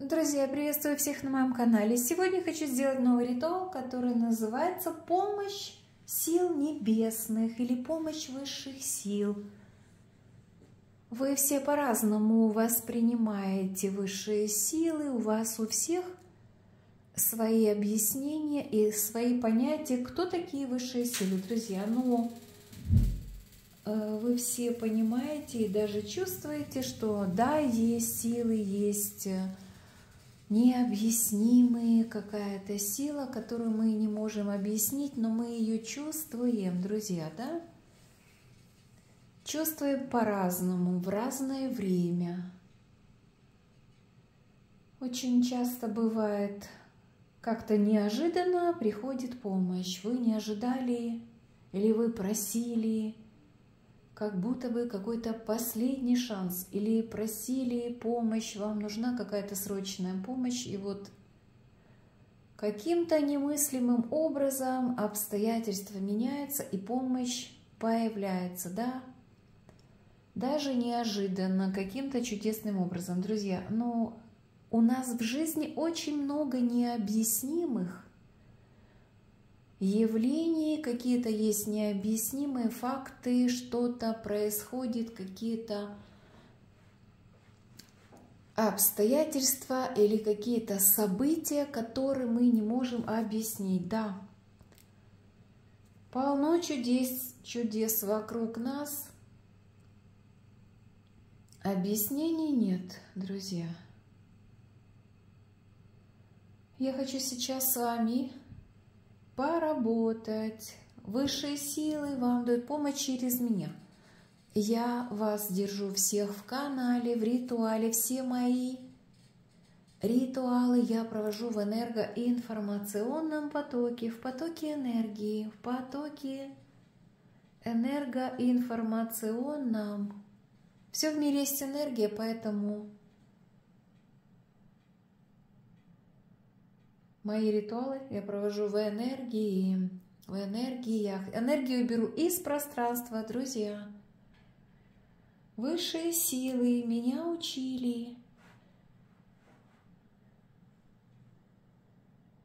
Друзья, приветствую всех на моем канале. Сегодня хочу сделать новый ритуал, который называется «Помощь сил небесных» или «Помощь высших сил». Вы все по-разному воспринимаете высшие силы, у вас у всех свои объяснения и свои понятия, кто такие высшие силы, друзья. Но э, вы все понимаете и даже чувствуете, что да, есть силы, есть э, необъяснимые какая-то сила, которую мы не можем объяснить, но мы ее чувствуем, друзья, да? Чувствуем по-разному, в разное время. Очень часто бывает как-то неожиданно приходит помощь. Вы не ожидали или вы просили, как будто бы какой-то последний шанс, или просили помощь, вам нужна какая-то срочная помощь, и вот каким-то немыслимым образом обстоятельства меняются, и помощь появляется, да, даже неожиданно, каким-то чудесным образом, друзья. Но у нас в жизни очень много необъяснимых явлений, какие-то есть необъяснимые факты, что-то происходит, какие-то обстоятельства или какие-то события, которые мы не можем объяснить. Да, полно чудес, чудес вокруг нас. Объяснений нет, друзья. Я хочу сейчас с вами поработать. Высшие силы вам дают помощь через меня. Я вас держу всех в канале, в ритуале. Все мои ритуалы я провожу в энергоинформационном потоке, в потоке энергии, в потоке энергоинформационном. Все в мире есть энергия, поэтому Мои ритуалы я провожу в энергии, в энергиях. Энергию беру из пространства, друзья. Высшие силы меня учили.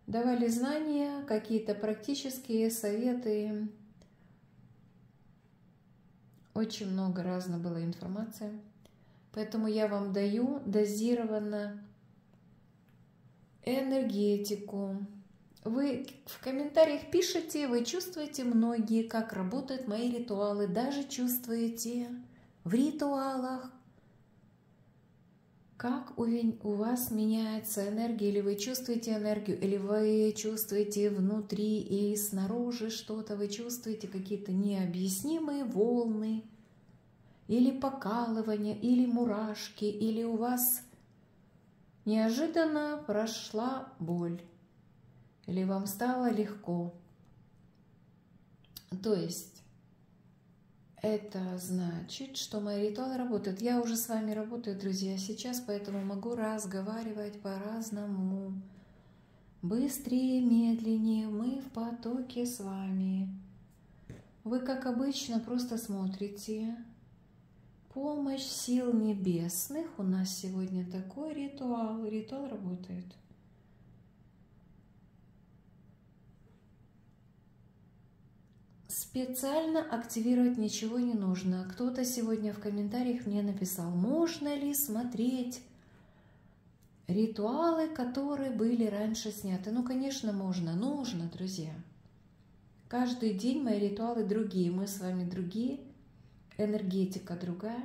Давали знания, какие-то практические советы. Очень много разной было информации. Поэтому я вам даю дозированно энергетику. Вы в комментариях пишете, вы чувствуете многие, как работают мои ритуалы, даже чувствуете в ритуалах, как у, у вас меняется энергия, или вы чувствуете энергию, или вы чувствуете внутри и снаружи что-то, вы чувствуете какие-то необъяснимые волны, или покалывания, или мурашки, или у вас Неожиданно прошла боль. Или вам стало легко. То есть это значит, что мои ритуалы работают. Я уже с вами работаю, друзья, сейчас, поэтому могу разговаривать по-разному. Быстрее, медленнее, мы в потоке с вами. Вы, как обычно, просто смотрите, Помощь сил небесных. У нас сегодня такой ритуал. Ритуал работает. Специально активировать ничего не нужно. Кто-то сегодня в комментариях мне написал, можно ли смотреть ритуалы, которые были раньше сняты. Ну, конечно, можно, нужно, друзья. Каждый день мои ритуалы другие, мы с вами другие – энергетика другая.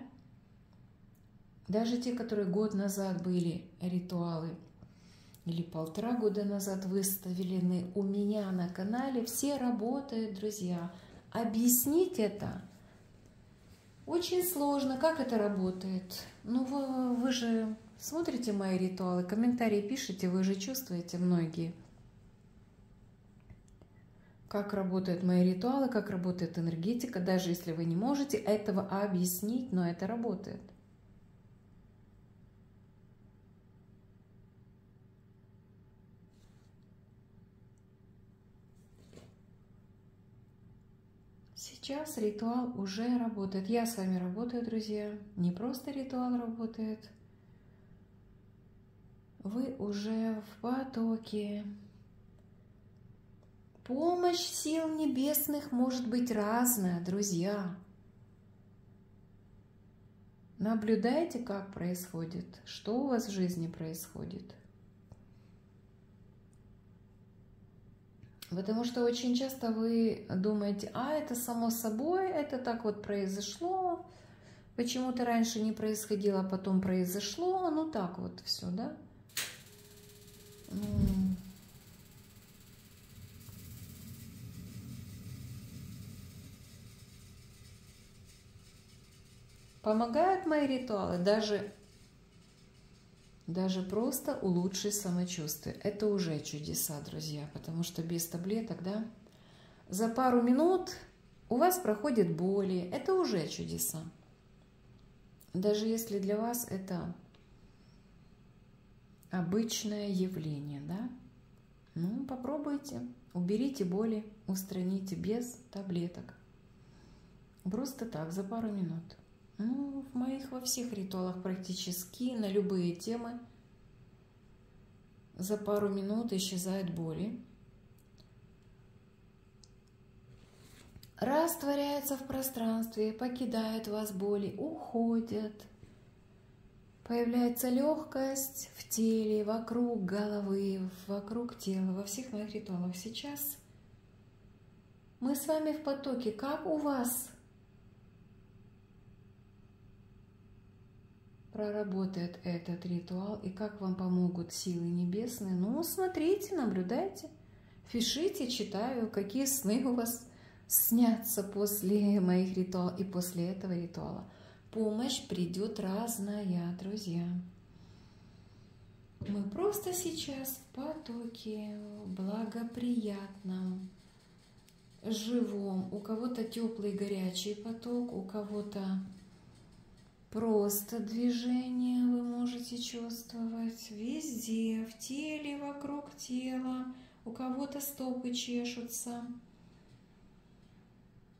Даже те, которые год назад были ритуалы, или полтора года назад выставлены у меня на канале, все работают, друзья. Объяснить это очень сложно. Как это работает? Ну, вы, вы же смотрите мои ритуалы, комментарии пишите, вы же чувствуете многие как работают мои ритуалы, как работает энергетика, даже если вы не можете этого объяснить, но это работает. Сейчас ритуал уже работает. Я с вами работаю, друзья. Не просто ритуал работает. Вы уже в потоке. Помощь сил небесных может быть разная, друзья. Наблюдайте, как происходит, что у вас в жизни происходит. Потому что очень часто вы думаете, а это само собой, это так вот произошло, почему-то раньше не происходило, а потом произошло, ну так вот все, да? Помогают мои ритуалы даже, даже просто улучшить самочувствие. Это уже чудеса, друзья, потому что без таблеток, да, за пару минут у вас проходят боли. Это уже чудеса. Даже если для вас это обычное явление, да, ну, попробуйте, уберите боли, устраните без таблеток. Просто так, за пару минут. Ну, в моих во всех ритуалах практически на любые темы за пару минут исчезают боли. Растворяются в пространстве, покидают вас боли, уходят. Появляется легкость в теле, вокруг головы, вокруг тела, во всех моих ритуалах. Сейчас мы с вами в потоке. Как у вас проработает этот ритуал и как вам помогут силы небесные. Ну, смотрите, наблюдайте, пишите, читаю, какие сны у вас снятся после моих ритуалов и после этого ритуала. Помощь придет разная, друзья. Мы просто сейчас в потоке, благоприятном, живом. У кого-то теплый горячий поток, у кого-то Просто движение вы можете чувствовать везде, в теле, вокруг тела. У кого-то стопы чешутся,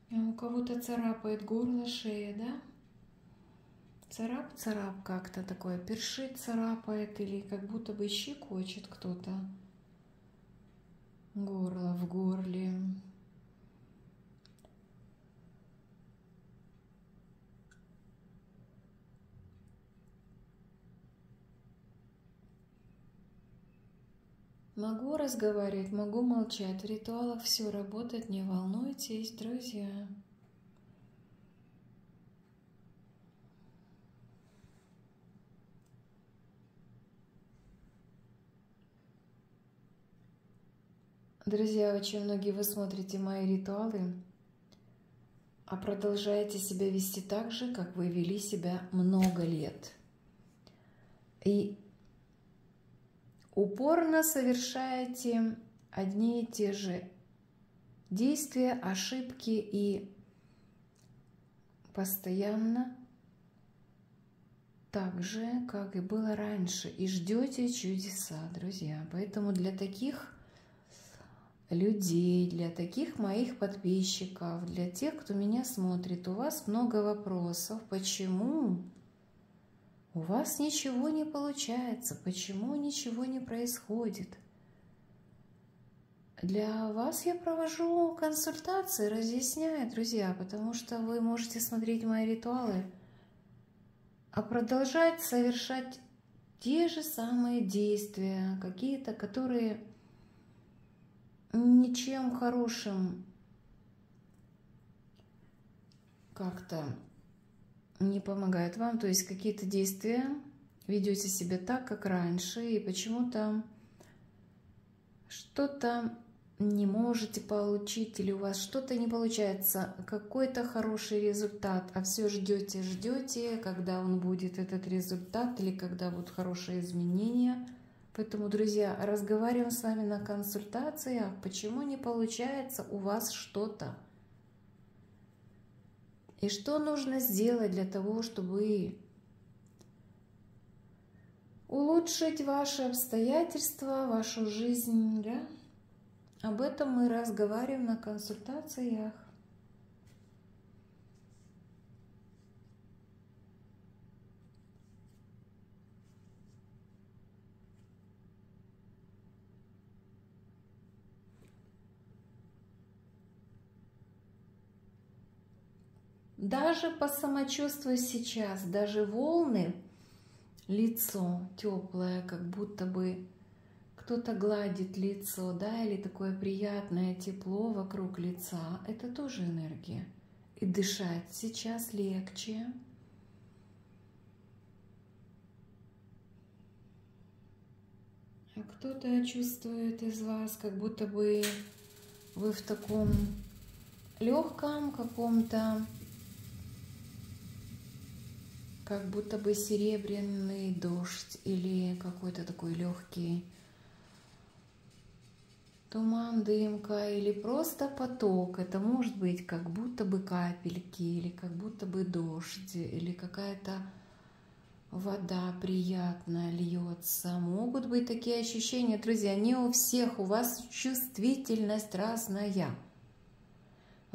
а у кого-то царапает горло, шея, да? Царап-царап как-то такое, першит царапает или как будто бы щекочет кто-то. Горло в горле. Могу разговаривать, могу молчать. В ритуалах все работает, не волнуйтесь, друзья. Друзья, очень многие вы смотрите мои ритуалы, а продолжаете себя вести так же, как вы вели себя много лет. И упорно совершаете одни и те же действия, ошибки и постоянно так же, как и было раньше, и ждете чудеса, друзья. Поэтому для таких людей, для таких моих подписчиков, для тех, кто меня смотрит, у вас много вопросов, почему у вас ничего не получается, почему ничего не происходит? Для вас я провожу консультации, разъясняю, друзья, потому что вы можете смотреть мои ритуалы, а продолжать совершать те же самые действия, какие-то, которые ничем хорошим как-то не помогает вам, то есть какие-то действия ведете себя так, как раньше, и почему-то что-то не можете получить, или у вас что-то не получается, какой-то хороший результат, а все ждете, ждете, когда он будет этот результат, или когда будут хорошие изменения. Поэтому, друзья, разговариваем с вами на консультациях, почему не получается у вас что-то. И что нужно сделать для того, чтобы улучшить ваши обстоятельства, вашу жизнь, да? Об этом мы разговариваем на консультациях. Даже по самочувствию сейчас, даже волны, лицо теплое, как будто бы кто-то гладит лицо, да, или такое приятное тепло вокруг лица, это тоже энергия. И дышать сейчас легче. А кто-то чувствует из вас, как будто бы вы в таком легком каком-то, как будто бы серебряный дождь или какой-то такой легкий туман, дымка или просто поток. Это может быть как будто бы капельки или как будто бы дождь или какая-то вода приятная льется. Могут быть такие ощущения, друзья, не у всех, у вас чувствительность разная.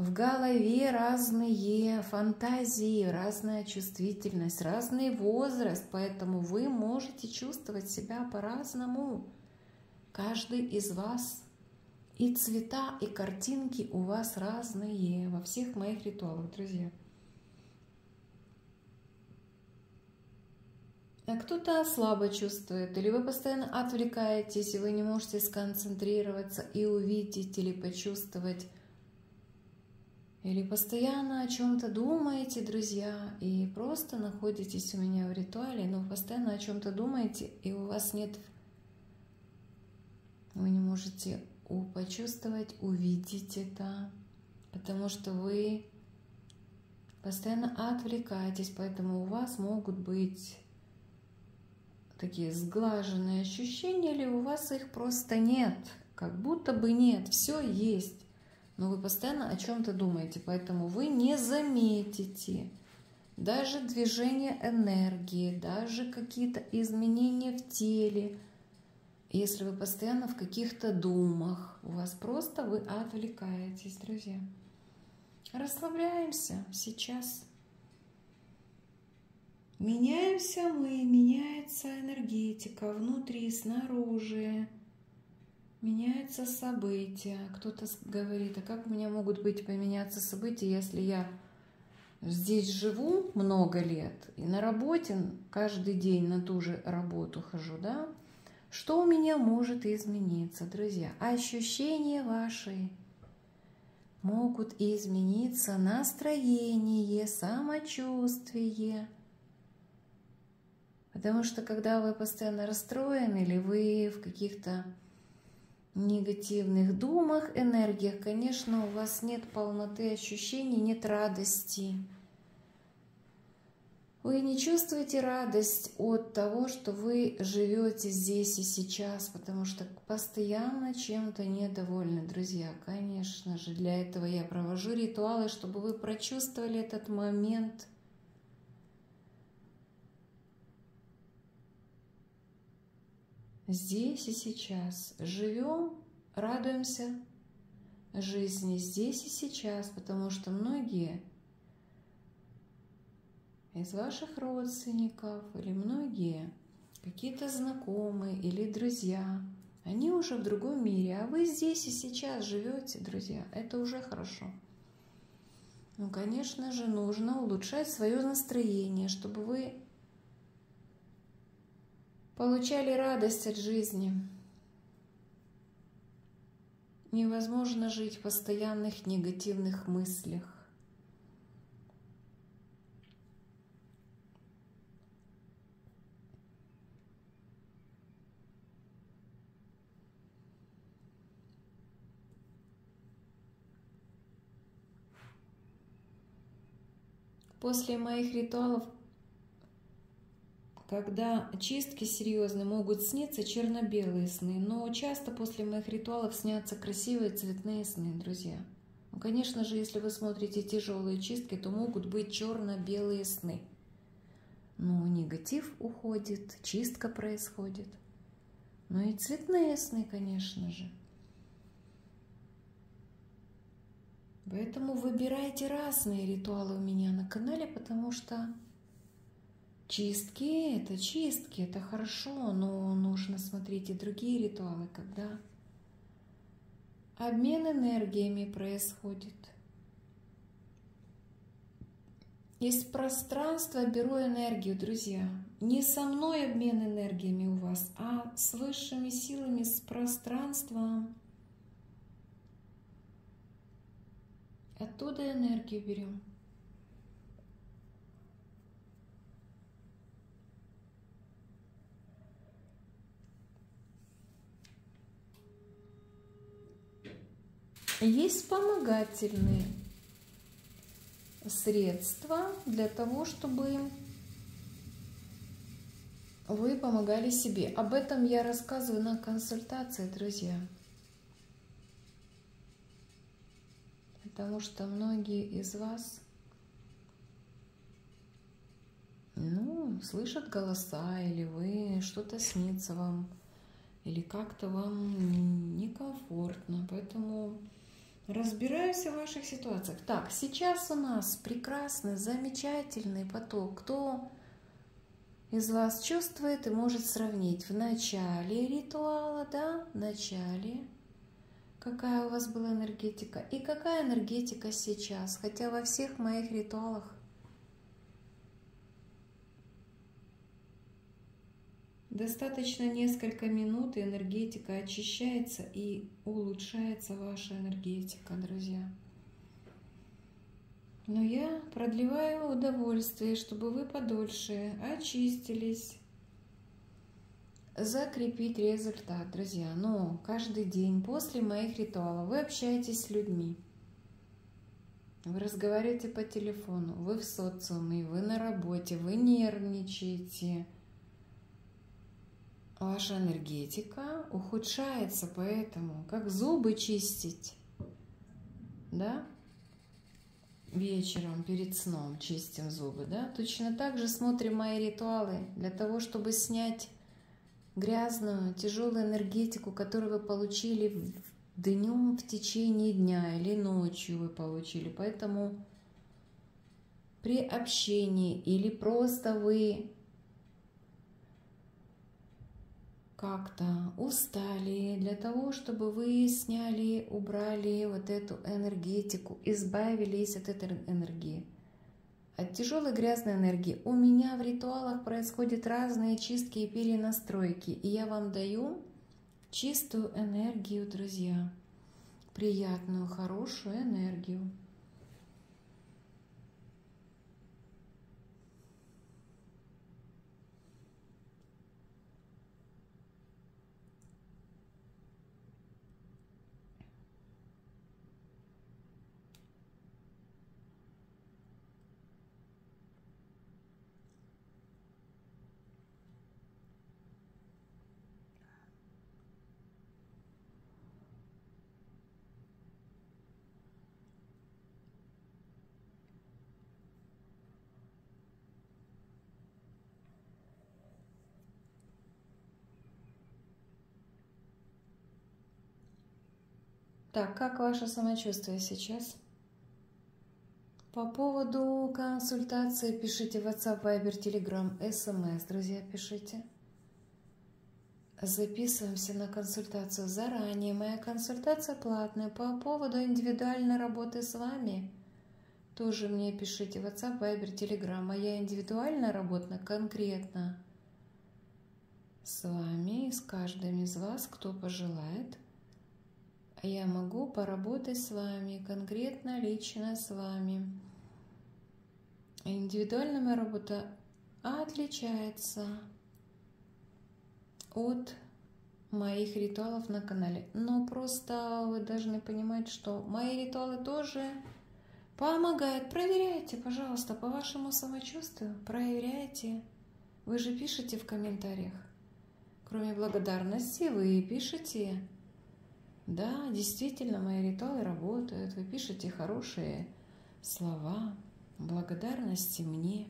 В голове разные фантазии, разная чувствительность, разный возраст, поэтому вы можете чувствовать себя по-разному. Каждый из вас и цвета, и картинки у вас разные во всех моих ритуалах, друзья. А кто-то слабо чувствует, или вы постоянно отвлекаетесь, и вы не можете сконцентрироваться и увидеть или почувствовать, или постоянно о чем-то думаете, друзья, и просто находитесь у меня в ритуале, но постоянно о чем-то думаете, и у вас нет, вы не можете почувствовать, увидеть это, потому что вы постоянно отвлекаетесь, поэтому у вас могут быть такие сглаженные ощущения, или у вас их просто нет, как будто бы нет, все есть, но вы постоянно о чем-то думаете, поэтому вы не заметите даже движение энергии, даже какие-то изменения в теле, если вы постоянно в каких-то думах, у вас просто вы отвлекаетесь, друзья. Расслабляемся сейчас. Меняемся мы, меняется энергетика внутри снаружи. Меняются события. Кто-то говорит, а как у меня могут быть поменяться события, если я здесь живу много лет и на работе каждый день на ту же работу хожу, да? Что у меня может измениться, друзья? Ощущения ваши могут измениться, настроение, самочувствие – Потому что когда вы постоянно расстроены или вы в каких-то негативных думах, энергиях, конечно, у вас нет полноты ощущений, нет радости. Вы не чувствуете радость от того, что вы живете здесь и сейчас, потому что постоянно чем-то недовольны, друзья. Конечно же, для этого я провожу ритуалы, чтобы вы прочувствовали этот момент – здесь и сейчас. Живем, радуемся жизни здесь и сейчас, потому что многие из ваших родственников или многие какие-то знакомые или друзья, они уже в другом мире, а вы здесь и сейчас живете, друзья. Это уже хорошо. Ну, конечно же, нужно улучшать свое настроение, чтобы вы получали радость от жизни. Невозможно жить в постоянных негативных мыслях. После моих ритуалов когда чистки серьезные могут сниться черно-белые сны, но часто после моих ритуалов снятся красивые цветные сны, друзья. Ну, конечно же, если вы смотрите тяжелые чистки, то могут быть черно-белые сны. Но негатив уходит, чистка происходит. Ну и цветные сны, конечно же. Поэтому выбирайте разные ритуалы у меня на канале, потому что Чистки – это чистки, это хорошо, но нужно смотреть и другие ритуалы, когда обмен энергиями происходит. Из пространства беру энергию, друзья. Не со мной обмен энергиями у вас, а с высшими силами, с пространством. Оттуда энергию берем. Есть вспомогательные средства для того, чтобы вы помогали себе. Об этом я рассказываю на консультации, друзья. Потому что многие из вас ну, слышат голоса, или вы что-то снится вам, или как-то вам некомфортно. Поэтому Разбираюсь в ваших ситуациях. Так, сейчас у нас прекрасный, замечательный поток. Кто из вас чувствует и может сравнить в начале ритуала, да, в начале, какая у вас была энергетика и какая энергетика сейчас. Хотя во всех моих ритуалах Достаточно несколько минут, и энергетика очищается и улучшается ваша энергетика, друзья. Но я продлеваю удовольствие, чтобы вы подольше очистились, закрепить результат, друзья. Но каждый день после моих ритуалов вы общаетесь с людьми. Вы разговариваете по телефону, вы в социуме, вы на работе, вы нервничаете – ваша энергетика ухудшается, поэтому как зубы чистить, да, вечером перед сном чистим зубы, да, точно так же смотрим мои ритуалы для того, чтобы снять грязную, тяжелую энергетику, которую вы получили днем в течение дня или ночью вы получили. Поэтому при общении или просто вы как-то устали, для того, чтобы вы сняли, убрали вот эту энергетику, избавились от этой энергии, от тяжелой грязной энергии. У меня в ритуалах происходят разные чистки и перенастройки, и я вам даю чистую энергию, друзья, приятную, хорошую энергию. Так, как ваше самочувствие сейчас? По поводу консультации пишите WhatsApp, Viber, Telegram, SMS, друзья, пишите. Записываемся на консультацию заранее. Моя консультация платная. По поводу индивидуальной работы с вами тоже мне пишите WhatsApp, Viber, Telegram. Моя индивидуальная работа конкретно с вами и с каждым из вас, кто пожелает – я могу поработать с вами, конкретно лично с вами. Индивидуальная моя работа отличается от моих ритуалов на канале. Но просто вы должны понимать, что мои ритуалы тоже помогают. Проверяйте, пожалуйста, по вашему самочувствию. Проверяйте. Вы же пишете в комментариях. Кроме благодарности, вы пишете да, действительно, мои ритуалы работают. Вы пишете хорошие слова, благодарности мне.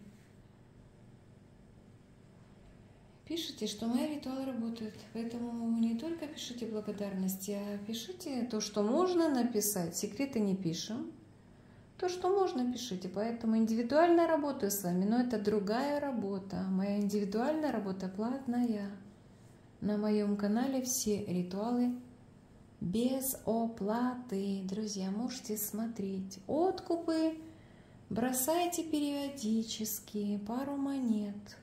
Пишите, что мои ритуалы работают. Поэтому не только пишите благодарности, а пишите то, что можно написать. Секреты не пишем. То, что можно, пишите. Поэтому индивидуально работаю с вами, но это другая работа. Моя индивидуальная работа платная. На моем канале все ритуалы без оплаты. Друзья, можете смотреть откупы Бросайте периодически пару монет.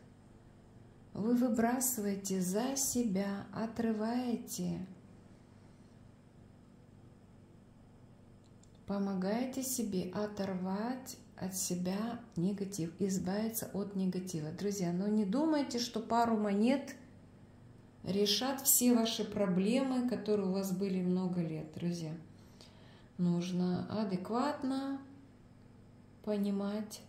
Вы выбрасываете за себя, отрываете. Помогаете себе оторвать от себя негатив, избавиться от негатива. Друзья, но не думайте, что пару монет решат все ваши проблемы, которые у вас были много лет, друзья. Нужно адекватно понимать,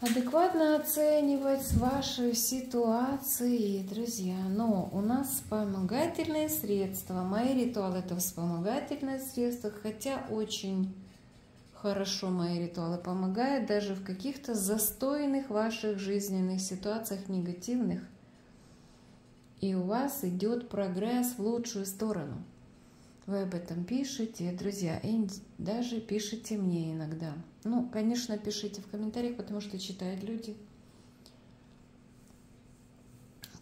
адекватно оценивать ваши ситуации, друзья. Но у нас вспомогательные средства. Мои ритуалы – это вспомогательные средства, хотя очень хорошо мои ритуалы помогают даже в каких-то застойных ваших жизненных ситуациях негативных. И у вас идет прогресс в лучшую сторону. Вы об этом пишете, друзья, и даже пишите мне иногда. Ну, конечно, пишите в комментариях, потому что читают люди.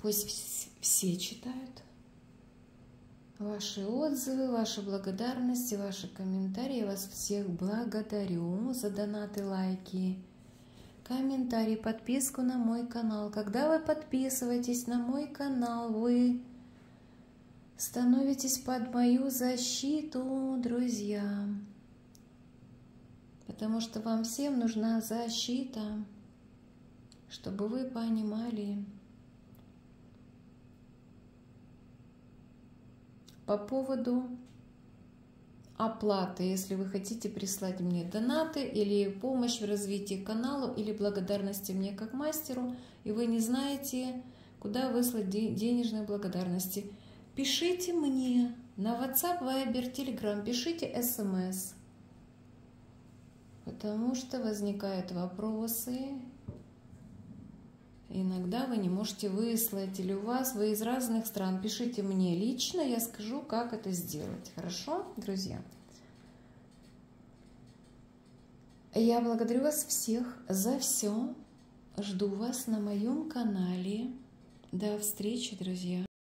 Пусть все читают. Ваши отзывы, ваши благодарности, ваши комментарии. Я вас всех благодарю за донаты, лайки, комментарии, подписку на мой канал. Когда вы подписываетесь на мой канал, вы становитесь под мою защиту, друзья. Потому что вам всем нужна защита, чтобы вы понимали, По поводу оплаты, если вы хотите прислать мне донаты или помощь в развитии канала или благодарности мне как мастеру, и вы не знаете, куда выслать денежные благодарности, пишите мне на WhatsApp, Viber, Telegram, пишите SMS, потому что возникают вопросы, Иногда вы не можете выслать, или у вас вы из разных стран. Пишите мне лично, я скажу, как это сделать. Хорошо, друзья? Я благодарю вас всех за все. Жду вас на моем канале. До встречи, друзья!